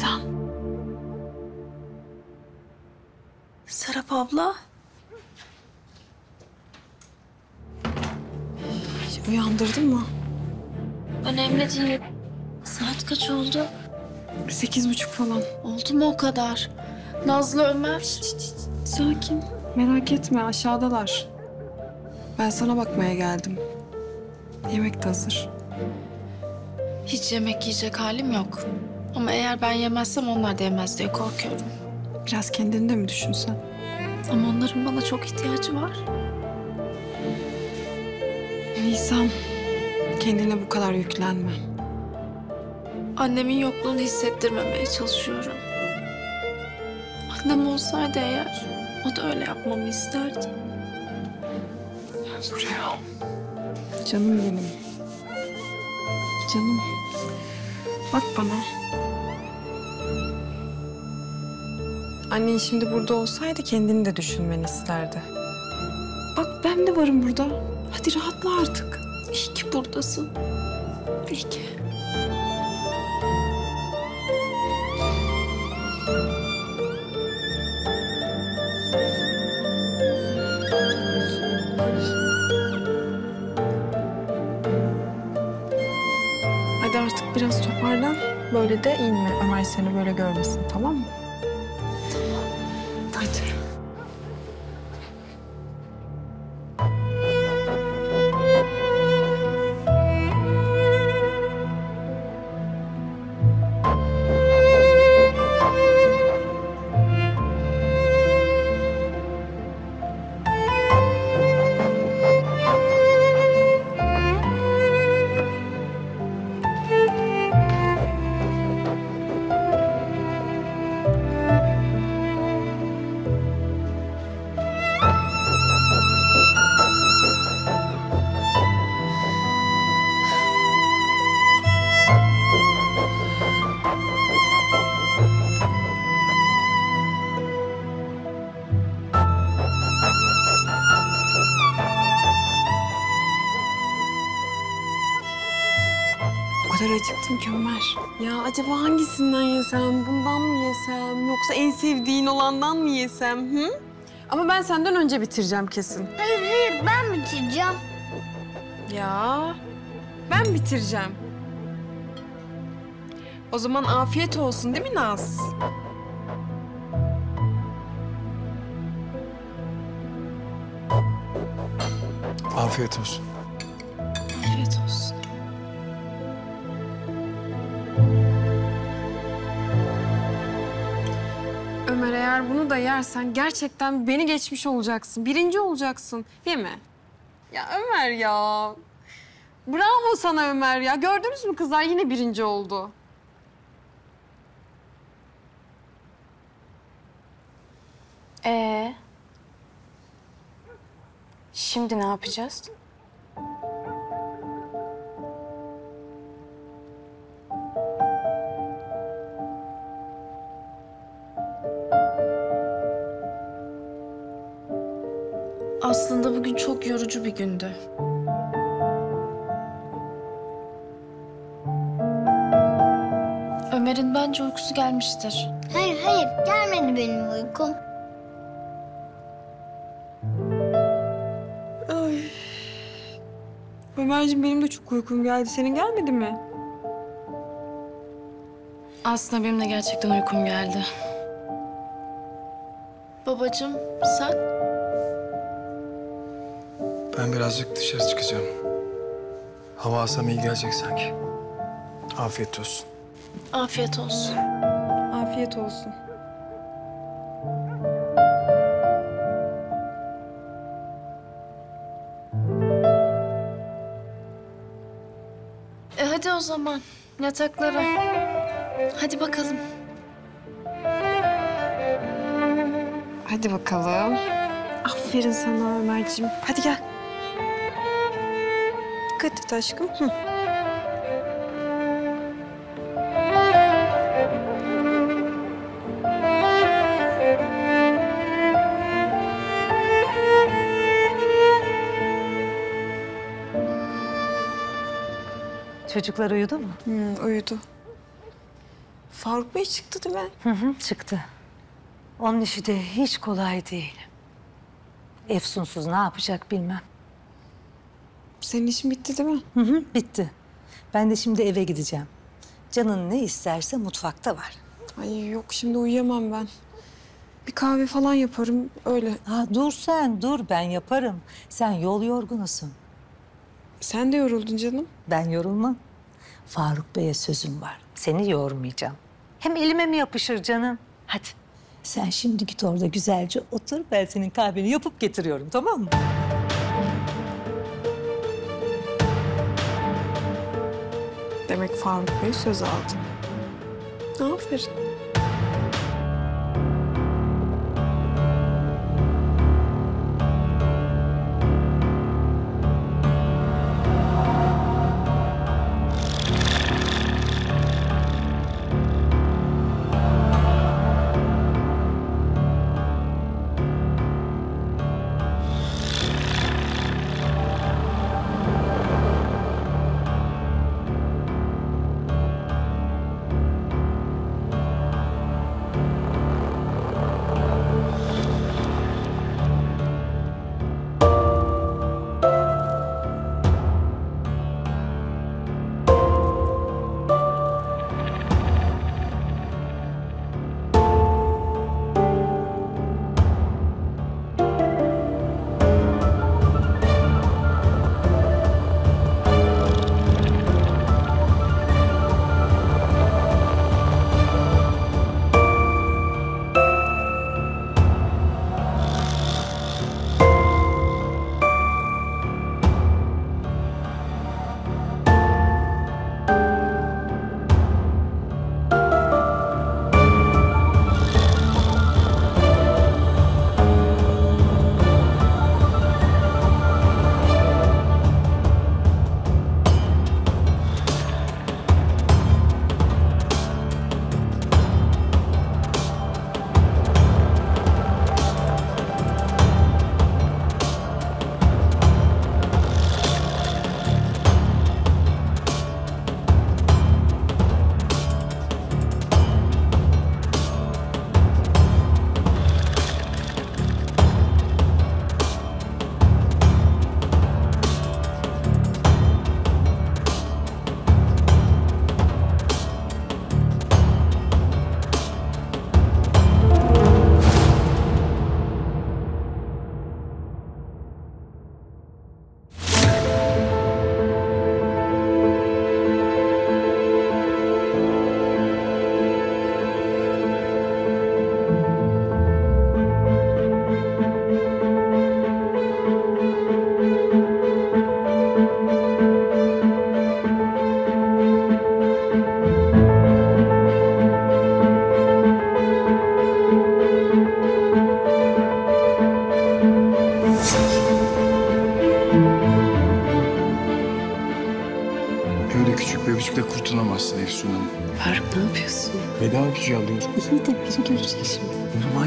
Nisan. Serap abla. Uyandırdın mı? Önemli değil. Saat kaç oldu? Sekiz buçuk falan. Oldu mu o kadar? Nazlı Ömer. Sakin. Merak etme aşağıdalar. Ben sana bakmaya geldim. Yemek de hazır. Hiç yemek yiyecek halim yok. Ama eğer ben yemezsem onlar da yemez diye korkuyorum. Biraz kendini de mi düşünsen? Ama onların bana çok ihtiyacı var. Nisan, kendine bu kadar yüklenme. Annemin yokluğunu hissettirmemeye çalışıyorum. Annem olsaydı eğer, o da öyle yapmamı isterdi. Buraya. Canım benim. Canım. Bak bana. Annen şimdi burada olsaydı kendini de düşünmeni isterdi. Bak ben de varım burada. Hadi rahatla artık. İyi ki buradasın. İyi ki. Artık biraz toparlan. Böyle de inme. Ömer seni böyle görmesin tamam mı? Hadi. Acıktım ki Ömer. Ya acaba hangisinden yesem? Bundan mı yesem? Yoksa en sevdiğin olandan mı yesem? Hı? Ama ben senden önce bitireceğim kesin. Hayır hayır ben bitireceğim. Ya ben bitireceğim. O zaman afiyet olsun değil mi Naz? Afiyet olsun. Da yersen gerçekten beni geçmiş olacaksın. Birinci olacaksın değil mi? Ya Ömer ya. Bravo sana Ömer ya. Gördünüz mü kızlar yine birinci oldu. Ee, şimdi ne yapacağız? Aslında bugün çok yorucu bir gündü. Ömer'in bence uykusu gelmiştir. Hayır hayır gelmedi benim uykum. Ay. Ömerciğim benim de çok uykum geldi. Senin gelmedi mi? Aslında benim de gerçekten uykum geldi. Babacığım sen? Ben birazcık dışarı çıkacağım. Hava alsam iyi gelecek sanki. Afiyet olsun. Afiyet olsun. Afiyet olsun. E hadi o zaman yataklara. Hadi bakalım. Hadi bakalım. Aferin sana Ömerciğim. Hadi gel. Dikkat et aşkım. Hı. Çocuklar uyudu mu? Hı, uyudu. Faruk Bey çıktı değil mi? Hı hı, çıktı. Onun işi de hiç kolay değil. Efsunsuz ne yapacak bilmem. Senin işin bitti değil mi? Hı hı, bitti. Ben de şimdi eve gideceğim. Canın ne isterse mutfakta var. Ay yok şimdi uyuyamam ben. Bir kahve falan yaparım öyle. Ha, dur sen, dur ben yaparım. Sen yol yorgunusun. Sen de yoruldun canım. Ben yorulmam. Faruk Bey'e sözüm var. Seni yormayacağım. Hem elime mi yapışır canım? Hadi. Sen şimdi git orada güzelce otur. Ben senin kahveni yapıp getiriyorum tamam mı? Demek Faruk Bey söz aldı. Aferin.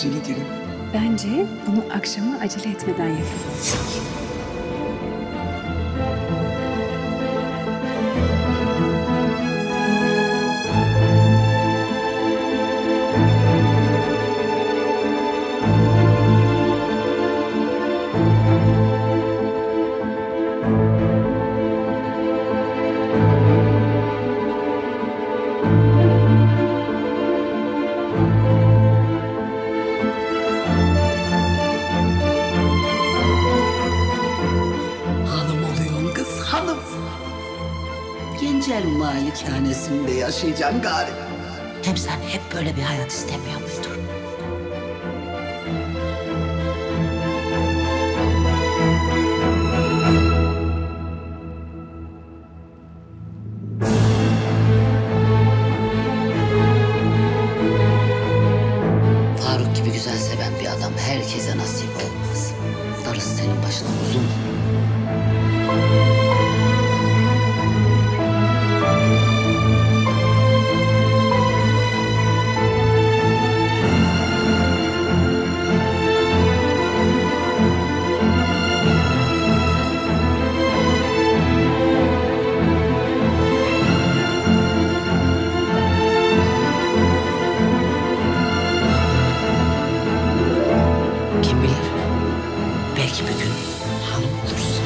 Acele edelim. Bence bunu akşama acele etmeden yapalım. hanım. Gencel malikanesinde yaşayacağım gari. Hem sen hep böyle bir hayat istemiyor muydun? Faruk gibi güzel seven bir adam herkese nasip olmaz. Darısı senin başına uzun. Kim bilir belki bir gün hanım olursun.